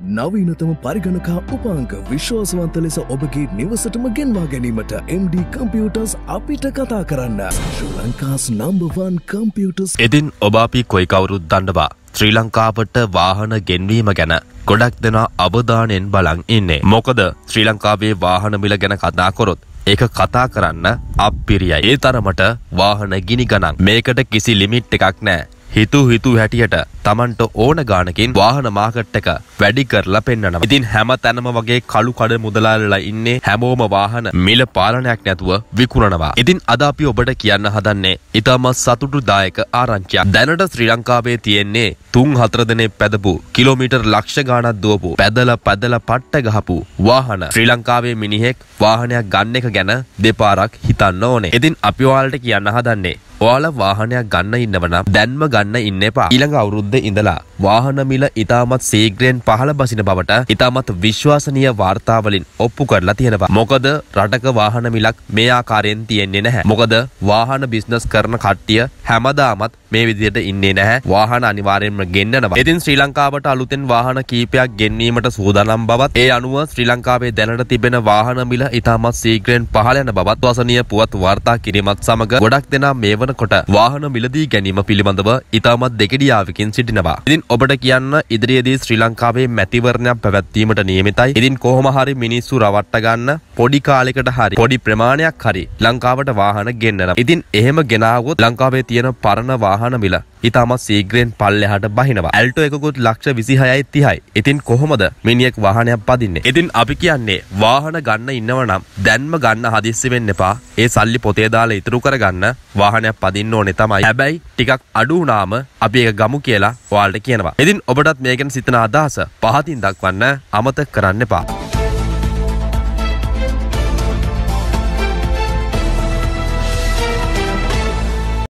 නවීනතම පරිගණකා උපාංක විශ්වාසවන්ත ලෙස ඔබගේ නිවසටම ගෙන්වා ගැනීමට MD කම්පියුටර්ස් අපිට කතා කරන්න ශ්‍රී ලංකාස් නම්බවන් කම්පියුටර්ස් ඉතින් ඔබ අපි කොයි කවුරුත් දන්නවා ශ්‍රී ලංකාවට වාහන ගෙන්වීම ගැන ගොඩක් දෙනා අවධානයෙන් බලන් ඉන්නේ. මොකද ශ්‍රී ලංකාවේ වාහන මිල ගැන කතා කරොත් ඒක කතා කරන්න අප්පිරියයි. ඒ තරමට වාහන ගිනි ගණන්. මේකට කිසි ලිමිට් එකක් නෑ. හිතු හිතු හැටියට තමන්ට ඕන ගානකින් වාහන මාකට් එක වැඩි කරලා පෙන්වනවා. ඉතින් හැම තැනම වගේ කළු කඩ මුදලාලලා ඉන්නේ හැමෝම වාහන මිල පාලනයක් නැතුව විකුණනවා. ඉතින් අද අපි ඔබට කියන්න හදන්නේ ඊටමත් සතුටුදායක ආරංචියක්. දැනට ශ්‍රී ලංකාවේ තියෙන්නේ තුන් හතර දෙනෙක් පැදපු කිලෝමීටර් ලක්ෂ ගාණක් දුවපු පැදලා පැදලා පට්ට ගහපු වාහන ශ්‍රී ලංකාවේ මිනිහෙක් වාහනයක් ගන්න එක ගැන දෙපාරක් හිතන්න ඕනේ. ඉතින් අපි ඔයාලට කියන්න හදන්නේ ඔයාලා වාහනයක් ගන්න ඉන්නවනම් දැන්ම ගන්න ඉන්න එපා. ඊළඟ අවුරුද්දේ ඉඳලා වාහන මිල ඉතාමත් සීග්‍රයෙන් පහළ බසින බවට ඉතාමත් විශ්වාසනීය වාර්තාවලින් ඔප්පු කරලා තියෙනවා. මොකද රටක වාහන මිලක් මේ ආකාරයෙන් තියෙන්නේ නැහැ. මොකද වාහන බිස්නස් කරන කට්ටිය හැමදාමත් මේ විදිහට ඉන්නේ නැහැ. වාහන අනිවාර්යෙන්ම ගෙන්නනවා. ඉතින් ශ්‍රී ලංකාවට අලුතෙන් වාහන කීපයක් ගෙන්වීමට සූදානම් බවත් ඒ අනුව ශ්‍රී ලංකාවේ දැනට තිබෙන වාහන මිල ඉතාමත් සීග්‍රයෙන් පහළ යන බවත් වසනීය පුවත් වාර්තා කිරීමත් සමග ගොඩක් දෙනා මේ වන කොට වාහන මිලදී ගැනීම පිළිබඳව ඉතාමත් දෙකඩියාවකින් සිටිනවා. ඉතින් ඔබට කියන්න ඉදිරියේදී ශ්‍රී ලංකාවේ මැතිවරණයක් පැවැත්වීමට නියමිතයි. ඉතින් කොහොම හරි මිනිස්සු රවට්ට ගන්න පොඩි කාලෙකට හරි පොඩි ප්‍රමාණයක් හරි ලංකාවට වාහන ගෙන්නනවා. ඉතින් එහෙම ගෙනාවොත් ලංකාවේ තියෙන පරණ වාහන මිල ඉතාමත් සීග්‍රයෙන් පල්ලෙහාට බහිනවා. ඇල්ටෝ එකකුත් ලක්ෂ 26යි 30යි. ඉතින් කොහොමද මිනිහෙක් වාහනයක් පදින්නේ? ඉතින් අපි කියන්නේ වාහන ගන්න ඉන්නව නම් දැන්ම ගන්න හදිස්සි වෙන්න එපා. ඒ සල්ලි පොතේ දාලා ඉතුරු කරගන්න වාහනයක් පදින්න ඕනේ තමයි. හැබැයි ටිකක් අඩු වුණාම අපි ඒක ගමු කියලා ඔයාලට කියනවා. ඉතින් ඔබටත් මේ ගැන සිතන අදහස පහතින් දක්වන්න අමතක කරන්න එපා.